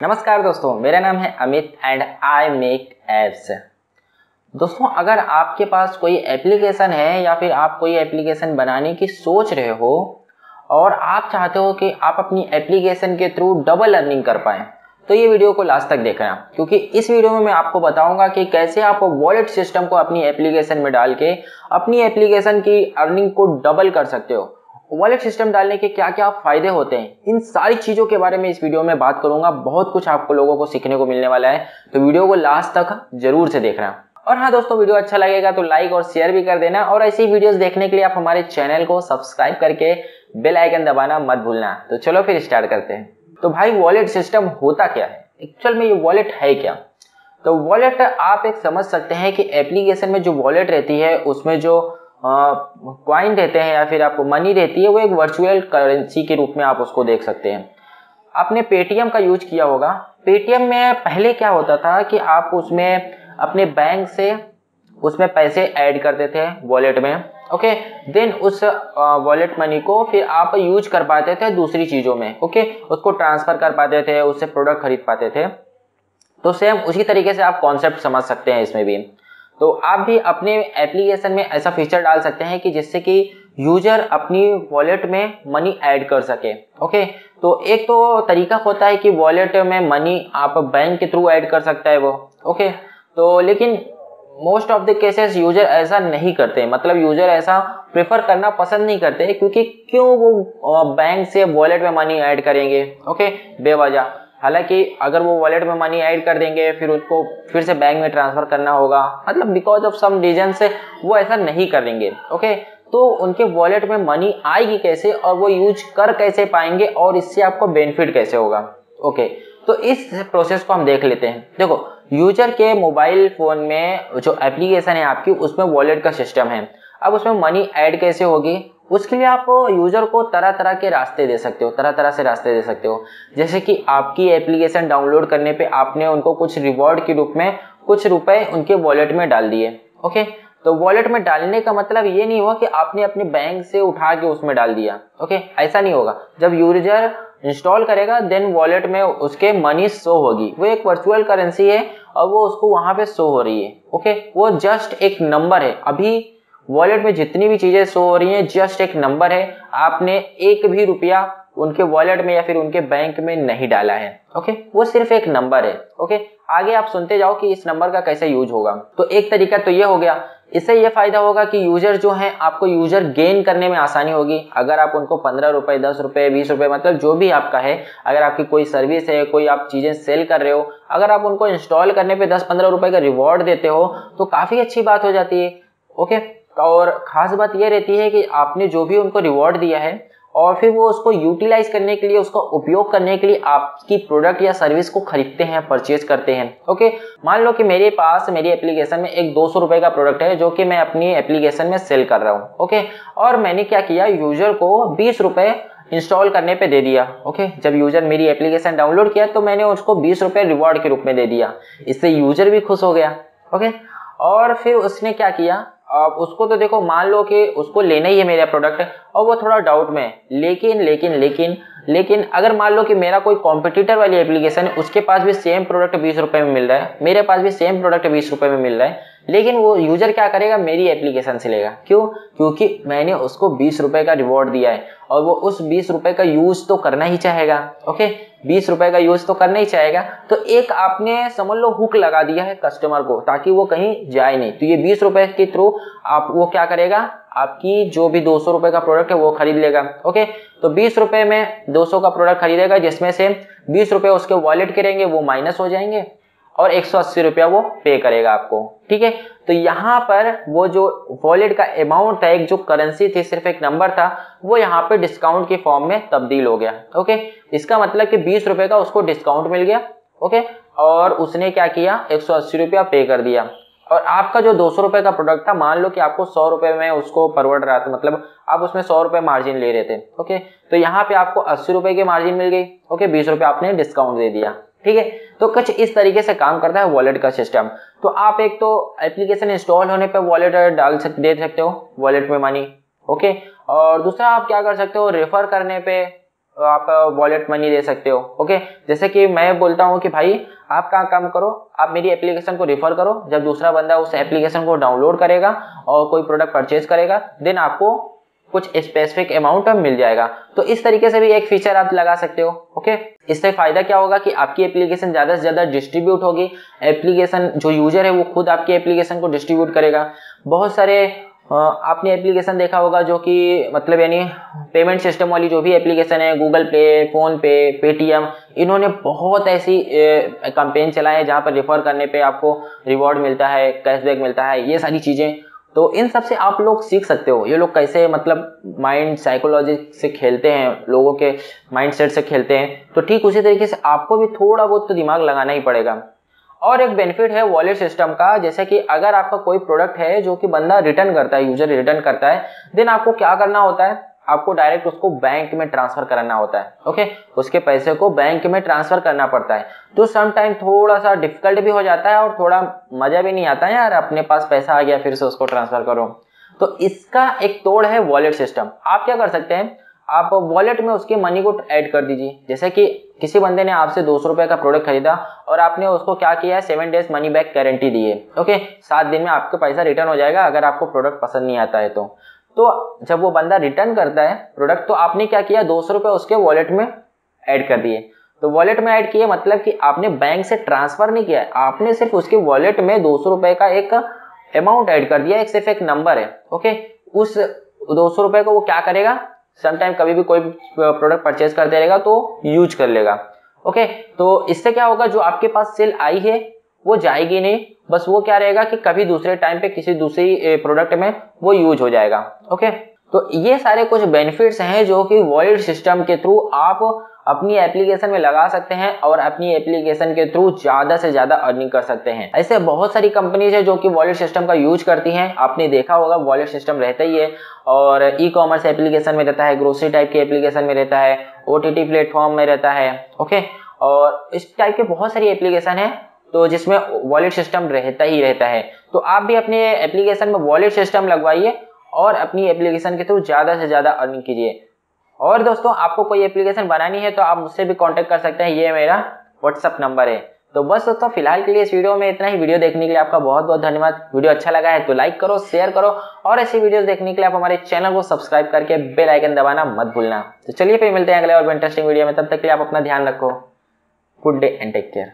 नमस्कार दोस्तों, मेरा नाम है Amit and I make apps दोस्तों, अगर आपके पास कोई एप्लीकेशन है या फिर आप कोई एप्लीकेशन बनाने की सोच रहे हो और आप चाहते हो कि आप अपनी एप्लीकेशन के थ्रू डबल अर्निंग कर पाएँ तो ये वीडियो को लास्ट तक देखना क्योंकि इस वीडियो में मैं आपको बताऊँगा कि कैसे आप वॉलेट सिस्टम को अपनी एप्लीकेशन में डाल के अपनी एप्लीकेशन की अर्निंग को डबल कर सकते हो। वॉलेट सिस्टम डालने के क्या क्या फ़ायदे होते हैं? इन सारी चीज़ों के बारे में इस वीडियो में बात करूँगा। बहुत कुछ आपको लोगों को सीखने को मिलने वाला है। तो वीडियो को लास्ट तक ज़रूर से देखना। और हाँ दोस्तों, वीडियो अच्छा लगेगा तो लाइक और शेयर भी कर देना। और ऐसी वीडियोस देखने के लिए आप हमारे चैनल को सब्सक्राइब करके बेल आइकन दबाना मत भूलना। तो चलो फिर स्टार्ट करते हैं। तो भाई वॉलेट सिस्टम होता क्या है? एक्चुअल में ये वॉलेट है क्या? तो वॉलेट आप एक समझ सकते हैं कि एप्लीकेशन में जो वॉलेट रहती है, उसमें जो क्वाइन रहते हैं या फिर आपको मनी रहती है, वो एक वर्चुअल करेंसी के रूप में आप उसको देख सकते हैं। आपने पेटीएम का यूज़ किया होगा। पेटीएम में पहले क्या होता था कि आप उसमें अपने बैंक से उसमें पैसे ऐड करते थे वॉलेट में ओके देन उस वॉलेट मनी को फिर आप यूज़ कर पाते थे दूसरी चीज़ों में ओके उसको ट्रांसफ़र कर पाते थे, उससे प्रोडक्ट खरीद पाते थे। तो सेम उसी तरीके से आप कॉन्सेप्ट समझ सकते हैं इसमें भी। तो आप भी अपने एप्लीकेशन में ऐसा फीचर डाल सकते हैं कि जिससे कि यूज़र अपनी वॉलेट में मनी ऐड कर सके ओके तो एक तो तरीका होता है कि वॉलेट में मनी आप बैंक के थ्रू ऐड कर सकता है वो ओके तो लेकिन most of the cases user ऐसा नहीं करते मतलब यूज़र ऐसा प्रेफर करना पसंद नहीं करते, क्योंकि क्यों वो बैंक से वॉलेट में मनी ऐड करेंगे ओके बेवजह। हालाँकि अगर वो वॉलेट में मनी ऐड कर देंगे, फिर उसको फिर से बैंक में ट्रांसफ़र करना होगा मतलब बिकॉज़ ऑफ़ सम रीजन से वो ऐसा नहीं करेंगे ओके तो उनके वॉलेट में मनी आएगी कैसे और वो यूज़ कर कैसे पाएँगे और इससे आपको बेनिफिट कैसे होगा ओके तो इस प्रोसेस को हम देख लेते हैं। देखो यूज़र के मोबाइल फ़ोन में जो एप्लीकेशन है आपकी, उसमें वॉलेट का सिस्टम है। अब उसमें मनी ऐड कैसे होगी? उसके लिए आप यूज़र को तरह तरह के रास्ते दे सकते हो तरह तरह से रास्ते दे सकते हो। जैसे कि आपकी एप्लीकेशन डाउनलोड करने पे आपने उनको कुछ रिवॉर्ड के रूप में कुछ रुपए उनके वॉलेट में डाल दिए ओके तो वॉलेट में डालने का मतलब ये नहीं हुआ कि आपने अपने बैंक से उठा के उसमें डाल दिया ओके ऐसा नहीं होगा। जब यूज़र इंस्टॉल करेगा देन वॉलेट में उसके मनी शो होगी। वो एक वर्चुअल करेंसी है और वो उसको वहाँ पे शो हो रही है ओके वो जस्ट एक नंबर है। अभी वॉलेट में जितनी भी चीज़ें शो हो रही हैं जस्ट एक नंबर है। आपने एक भी रुपया उनके वॉलेट में या फिर उनके बैंक में नहीं डाला है ओके वो सिर्फ़ एक नंबर है ओके आगे आप सुनते जाओ कि इस नंबर का कैसे यूज़ होगा। तो एक तरीका तो ये हो गया। इससे ये फ़ायदा होगा कि यूज़र जो है, आपको यूज़र गेन करने में आसानी होगी। अगर आप उनको पंद्रह रुपए, दस रुपए, बीस रुपए मतलब जो भी आपका है, अगर आपकी कोई सर्विस है, कोई आप चीज़ें सेल कर रहे हो, अगर आप उनको इंस्टॉल करने पे दस पंद्रह रुपए का रिवॉर्ड देते हो तो काफ़ी अच्छी बात हो जाती है ओके और खास बात यह रहती है कि आपने जो भी उनको रिवॉर्ड दिया है और फिर वो उसको यूटिलाइज करने के लिए, उसका उपयोग करने के लिए आपकी प्रोडक्ट या सर्विस को खरीदते हैं परचेज करते हैं। ओके मान लो कि मेरे पास, मेरी एप्लीकेशन में एक दो सौ रुपए का प्रोडक्ट है जो कि मैं अपनी एप्लीकेशन में सेल कर रहा हूँ। ओके और मैंने क्या किया? यूज़र को बीस रुपए इंस्टॉल करने पे दे दिया। ओके जब यूज़र मेरी एप्लीकेशन डाउनलोड किया तो मैंने उसको बीस रुपए रिवॉर्ड के रूप में दे दिया। इससे यूज़र भी खुश हो गया। ओके और फिर उसने क्या किया? उसको तो देखो, मान लो कि उसको लेना ही है मेरा प्रोडक्ट और वो थोड़ा डाउट में है। लेकिन लेकिन लेकिन लेकिन अगर मान लो कि मेरा कोई कॉम्पिटिटर वाली एप्लीकेशन है, उसके पास भी सेम प्रोडक्ट बीस रुपये में मिल रहा है, मेरे पास भी सेम प्रोडक्ट बीस रुपये में मिल रहा है, लेकिन वो यूज़र क्या करेगा? मेरी एप्लीकेशन से लेगा। क्यों? क्योंकि मैंने उसको बीस रुपये का रिवॉर्ड दिया है, और वो उस बीस रुपये का यूज़ तो करना ही चाहेगा ओके बीस रुपए का यूज़ तो करना ही चाहेगा। तो एक आपने समझ लो हुक लगा दिया है कस्टमर को, ताकि वो कहीं जाए नहीं। तो ये बीस रुपए के थ्रू आप, वो क्या करेगा? आपकी जो भी दो सौ रुपए का प्रोडक्ट है, वो खरीद लेगा। ओके? तो बीस रुपए में दो सौ का प्रोडक्ट खरीदेगा, जिसमें से बीस रुपए उसके वॉलेट के रहेंगे, वो माइनस हो जाएँगे, और एक सौ अस्सी रुपया वो पे करेगा आपको। ठीक है? तो यहाँ पर वो जो वॉलेट का अमाउंट था, एक जो करेंसी थी, सिर्फ़ एक नंबर था, वो यहाँ पे डिस्काउंट के फॉर्म में तब्दील हो गया ओके इसका मतलब कि बीस रुपए का उसको डिस्काउंट मिल गया ओके और उसने क्या किया? एक सौ अस्सी रुपया पे कर दिया। और आपका जो दो सौ रुपए का प्रोडक्ट था, मान लो कि आपको सौ रुपए में उसको परवड़ रहा था मतलब आप उसमें सौ रुपए मार्जिन ले रहे थे ओके तो यहाँ पे आपको अस्सी रुपए की मार्जिन मिल गई ओके बीस रुपए आपने डिस्काउंट दे दिया, ठीक है? तो कुछ इस तरीके से काम करता है वॉलेट का सिस्टम तो आप एक तो एप्लीकेशन इंस्टॉल होने पर वॉलेट डाल सकते दे सकते हो वॉलेट में मनी ओके और दूसरा, आप क्या कर सकते हो रेफर करने पे आप वॉलेट मनी दे सकते हो ओके जैसे कि मैं बोलता हूँ कि भाई, आप कहाँ काम करो, आप मेरी एप्लीकेशन को रेफर करो, जब दूसरा बंदा उस एप्लीकेशन को डाउनलोड करेगा और कोई प्रोडक्ट परचेज करेगा देन आपको कुछ स्पेसिफिक अमाउंट में मिल जाएगा। तो इस तरीके से भी एक फीचर आप लगा सकते हो ओके इससे फ़ायदा क्या होगा कि आपकी एप्लीकेशन ज़्यादा से ज़्यादा डिस्ट्रीब्यूट होगी। एप्लीकेशन जो यूज़र है, वो खुद आपकी एप्लीकेशन को डिस्ट्रीब्यूट करेगा। बहुत सारे आपने एप्लीकेशन देखा होगा जो कि मतलब यानी पेमेंट सिस्टम वाली जो भी एप्लीकेशन है गूगल पे फ़ोन पे पेटीएम इन्होंने बहुत ऐसी कंपेन चलाए हैं जहाँ पर रिफर करने पे आपको रिवॉर्ड मिलता है कैशबैक मिलता है, ये सारी चीज़ें तो इन सबसे आप लोग सीख सकते हो। ये लोग कैसे मतलब माइंड साइकोलॉजी से खेलते हैं, लोगों के माइंड सेट से खेलते हैं। तो ठीक उसी तरीके से आपको भी थोड़ा बहुत तो दिमाग लगाना ही पड़ेगा। और एक बेनिफिट है वॉलेट सिस्टम का, जैसे कि अगर आपका कोई प्रोडक्ट है जो कि बंदा रिटर्न करता है यूज़र रिटर्न करता है देन आपको क्या करना होता है? आपको डायरेक्ट उसको बैंक में ट्रांसफ़र करना होता है ओके उसके पैसे को बैंक में ट्रांसफ़र करना पड़ता है। तो सम टाइम थोड़ा सा डिफ़िकल्ट भी हो जाता है और थोड़ा मज़ा भी नहीं आता है यार, अपने पास पैसा आ गया, फिर से उसको ट्रांसफ़र करो। तो इसका एक तोड़ है वॉलेट सिस्टम आप क्या कर सकते हैं? आप वॉलेट में उसकी मनी को ऐड कर दीजिए। जैसे कि किसी बंदे ने आपसे दो सौ रुपए का प्रोडक्ट खरीदा और आपने उसको क्या किया है seven days money back guarantee दी है ओके सात दिन में आपका पैसा रिटर्न हो जाएगा अगर आपको प्रोडक्ट पसंद नहीं आता है तो। तो जब वो बंदा रिटर्न करता है प्रोडक्ट तो आपने क्या किया? दो सौ उसके वॉलेट में ऐड कर दिए। तो वॉलेट में ऐड किए मतलब कि आपने बैंक से ट्रांसफ़र नहीं किया आपने सिर्फ़ उसके वॉलेट में दो सौ का एक अमाउंट ऐड कर दिया। एक सिर्फ़ एक नंबर है ओके उस दो सौ को वो क्या करेगा? समटाइम कभी भी कोई प्रोडक्ट परचेज करते रहेगा तो यूज़ कर लेगा ओके तो इससे क्या होगा? जो आपके पास सेल आई है वो जाएगी नहीं, बस वो क्या रहेगा कि कभी दूसरे टाइम पे किसी दूसरी प्रोडक्ट में वो यूज़ हो जाएगा ओके तो ये सारे कुछ बेनिफिट्स हैं जो कि वॉलेट सिस्टम के थ्रू आप अपनी एप्लीकेशन में लगा सकते हैं और अपनी एप्लीकेशन के थ्रू ज़्यादा से ज़्यादा अर्निंग कर सकते हैं। ऐसे बहुत सारी कंपनीज़ है जो कि वॉलेट सिस्टम का यूज़ करती हैं। आपने देखा होगा वॉलेट सिस्टम रहता ही है और ई कॉमर्स एप्लीकेशन में रहता है ग्रोसरी टाइप के एप्लीकेशन में रहता है ओ टी प्लेटफॉर्म में रहता है ओके और इस टाइप के बहुत सारी एप्लीकेशन है तो जिसमें वॉलेट सिस्टम रहता ही रहता है। तो आप भी अपने एप्लीकेशन में वॉलेट सिस्टम लगवाइए और अपनी एप्लीकेशन के थ्रू ज़्यादा से ज़्यादा अर्निंग कीजिए। और दोस्तों, आपको कोई एप्लीकेशन बनानी है तो आप मुझसे भी कांटेक्ट कर सकते हैं। ये मेरा व्हाट्सअप नंबर है। तो बस दोस्तों, फ़िलहाल के लिए इस वीडियो में इतना ही। वीडियो देखने के लिए आपका बहुत बहुत धन्यवाद। वीडियो अच्छा लगा है तो लाइक करो शेयर करो और ऐसी वीडियोस देखने के लिए आप हमारे चैनल को सब्सक्राइब करके बेल आइकन दबाना मत भूलना। तो चलिए फिर मिलते हैं अगले और इंटरेस्टिंग वीडियो में। तब तक के लिए आप अपना ध्यान रखो। Good day and take care